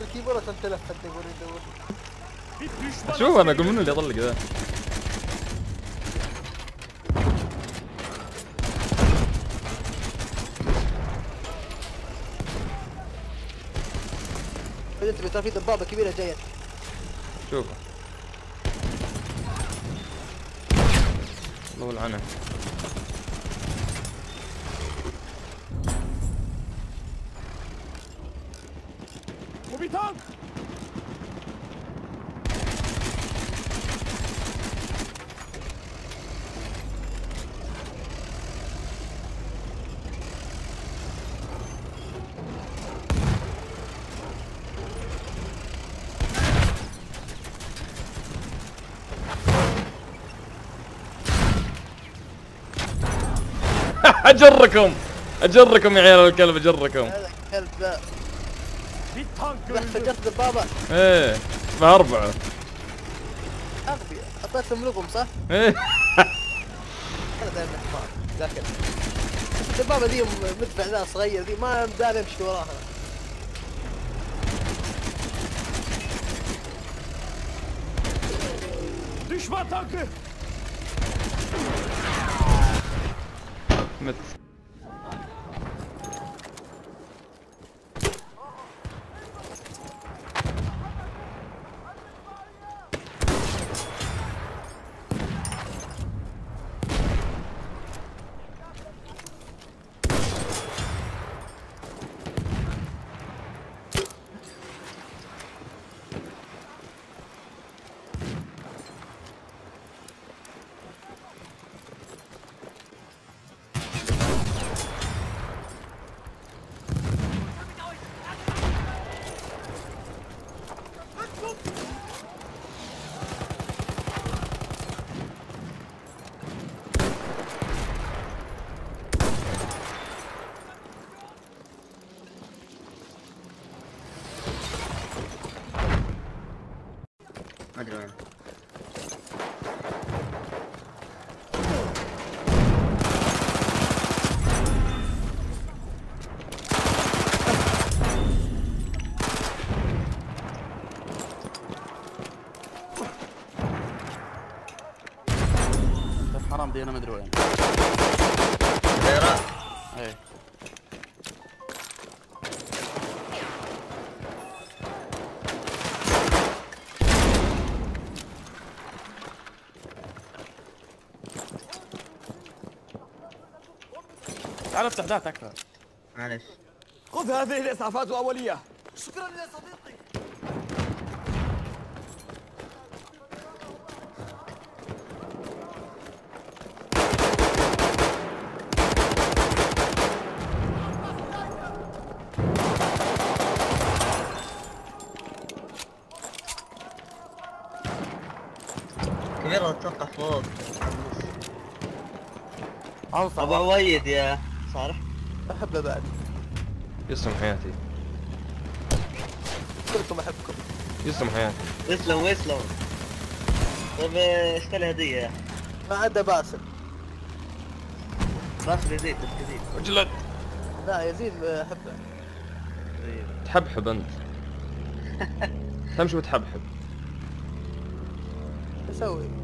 بالكيبورد عشان تلفت شوف أنا أقول منو اللي يطلق ذا. أنت ترى في دبابه كبيرة جاية. شوف الله يلعنه أجركم. أجركم يا عيال الكلب أجركم. هذا الكلب. فجرت دبابه إيه اسمها اربعه اغبياء أعطيتهم لغم صح؟ إيه. أنا دائما حمار. لكن الدبابه ذي مدفع ذا صغير ذي ما داري امشي وراها. Düşman tankı. ما ادري وين حرام دي انا ما ادري وين دايرة ايه تعال افتح ده تكفى معلش. خذ هذه الإسعافات الأولية. شكرا يا صديقي. كبيرة أتوقع فوق. أبو عويد يا. صالح؟ احبه بعد يسلم حياتي. كلكم أحبكم. يسلم حياتي. ويسلم ويسلم طيب اشتري هدية يا أخي؟ ما عدا باسل. باسل يزيد يزيد. أجلد. لا يزيد أحبه. طيب. تحبحب أنت. تمشي وتحبحب. أسوي؟